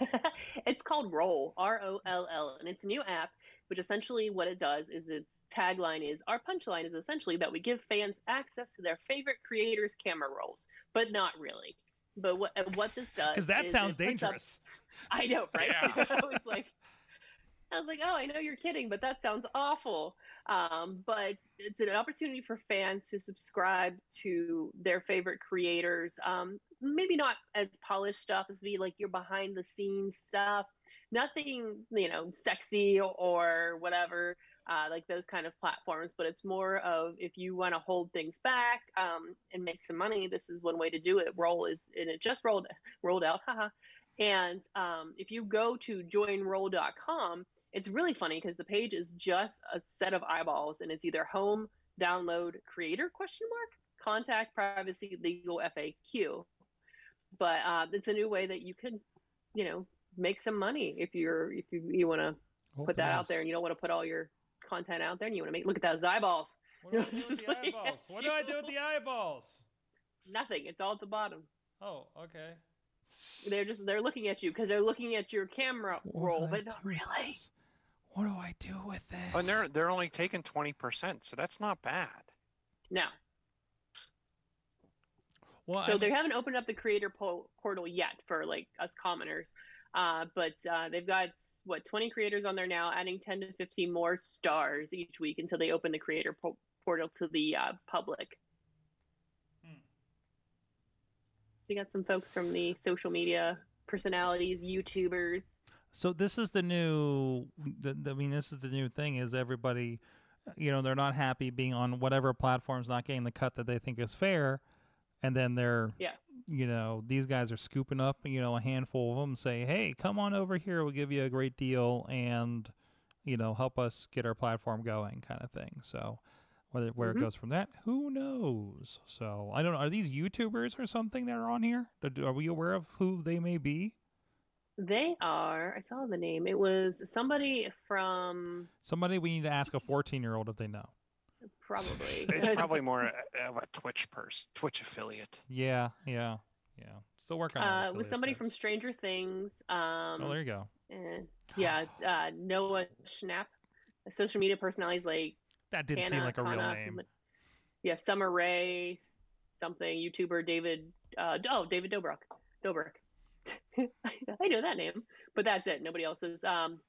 it's called Roll, R O L L, and it's a new app. Which essentially what it does is its tagline is our punchline is essentially that we give fans access to their favorite creators' camera rolls, but not really. But what what this does Because that is sounds it puts up- dangerous. I know, right? Yeah. I was like, I was like, oh, I know you're kidding, but that sounds awful. Um, but it's an opportunity for fans to subscribe to their favorite creators. Um, maybe not as polished stuff as be like your behind the scenes stuff. Nothing, you know, sexy or whatever, uh, like those kind of platforms. But it's more of if you want to hold things back um, and make some money, this is one way to do it. Roll is, and it just rolled rolled out, haha. And um, if you go to joinroll.com, it's really funny because the page is just a set of eyeballs, and it's either home, download, creator question mark, contact, privacy, legal, FAQ. But uh, it's a new way that you can, you know, make some money if you're if you, you want to put that out there and you don't want to put all your content out there and you want to make look at those eyeballs. What do I do with the eyeballs? What do I do with the eyeballs? Nothing. It's all at the bottom. Oh, okay. They're just they're looking at you because they're looking at your camera What roll, but not really. this? What do I do with this? And they're they're only taking twenty percent, so that's not bad. No. well, so I they haven't opened up the creator po- portal yet for like us commoners uh, but uh, they've got what 20 creators on there now adding 10 to 15 more stars each week until they open the creator po- portal to the uh, public Hmm. so you got some folks from the social media personalities youtubers So this is the new. The, I mean, this is the new thing. Is everybody, you know, they're not happy being on whatever platform's not getting the cut that they think is fair, and then they're, Yeah. you know, these guys are scooping up, you know, a handful of them, say, hey, come on over here, we'll give you a great deal, and, you know, help us get our platform going, kind of thing. So. Whether, where Mhm. it goes from that, who knows? So I don't know. Are these YouTubers or something that are on here? Are we aware of who they may be? They are i saw the name it was somebody from Somebody we need to ask a 14 year old if they know. probably It's probably more of a Twitch person, Twitch affiliate. Yeah, yeah, yeah. Still working on uh, it. it was these somebody from stranger things um Oh, there you go. And yeah, uh, Noah Schnapp, a social media personalities like That didn't seem like a real Hannah, name. Yeah, Summer Rae, something YouTuber David. Uh, oh, David Dobrik. Dobrik. I know that name, but that's it. Nobody else's. Um,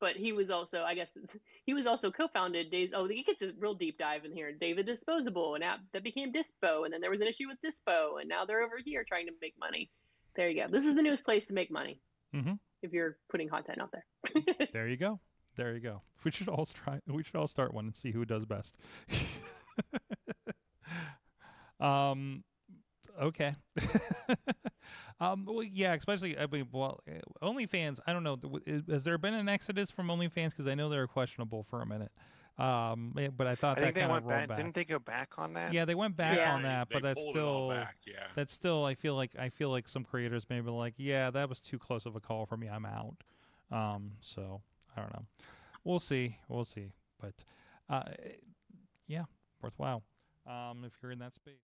but he was also, I guess, he was also co-founded. Days. Oh, he gets a real deep dive in here. David Disposable, an app that became Dispo, and then there was an issue with Dispo, and now they're over here trying to make money. There you go. This is the newest place to make money Mhm. if you're putting content out there. There you go. There you go. We should all try. We should all start one and see who does best. um. Okay. Um. Well, yeah. Especially, I mean, well, eh, OnlyFans. I don't know. Has there been an exodus from OnlyFans? Because I know they were questionable for a minute. Um. eh, But I thought I that kind of rolled back. back. Didn't they go back on that? Yeah, they went back Yeah. on that, They but that's pulled it all still back, yeah. that's still I feel like I feel like some creators maybe like, yeah, that was too close of a call for me. I'm out. Um, so I don't know. We'll see. We'll see. But uh, yeah, worthwhile. Um, if you're in that space.